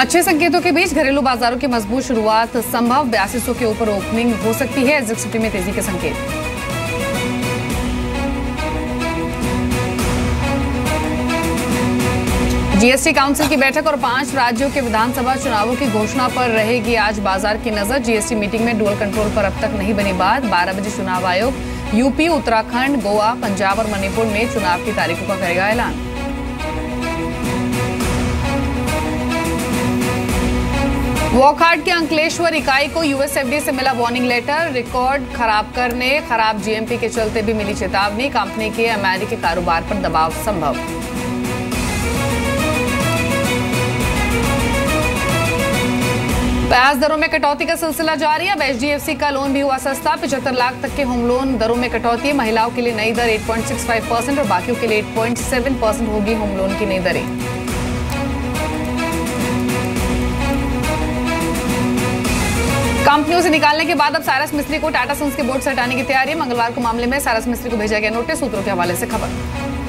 अच्छे संकेतों के बीच घरेलू बाजारों की मज़बूत शुरुआत संभव बयासी के ऊपर ओपनिंग हो सकती है एग्जिट में तेज़ी के संकेत। जीएसटी काउंसिल की बैठक और पाँच राज्यों के विधानसभा चुनावों की घोषणा पर रहेगी आज बाज़ार की नज़र। जीएसटी मीटिंग में डुअल कंट्रोल पर अब तक नहीं बनी बात। 12 बजे चुनाव आयोग यूपी उत्तराखंड, गोवा, पंजाब और मणिपुर में चुनाव की तारीखों का करेगा ऐलान। वॉकहार्ट के अंकलेश्वर इकाई को यूएसएफडी से मिला वार्निंग लेटर। रिकॉर्ड खराब करने, खराब जीएमपी के चलते भी मिली चेतावनी। कंपनी के अमेरिकी कारोबार पर दबाव संभव। ब्याज दरों में कटौती का सिलसिला जारी। अब एचडीएफसी का लोन भी हुआ सस्ता। पिछहत्तर लाख तक के होम लोन दरों में कटौती। महिलाओं के लिए नई दर 8.65 परसेंट और बाकियों के लिए 8.7 परसेंट होगी होम लोन की नई दरें। कंपनियों से निकालने के बाद अब सारस मिस्त्री को टाटा सन्स के बोर्ड से हटाने की तैयारी। मंगलवार को मामले में सारस मिस्त्री को भेजा गया नोटिस, सूत्रों के हवाले से खबर।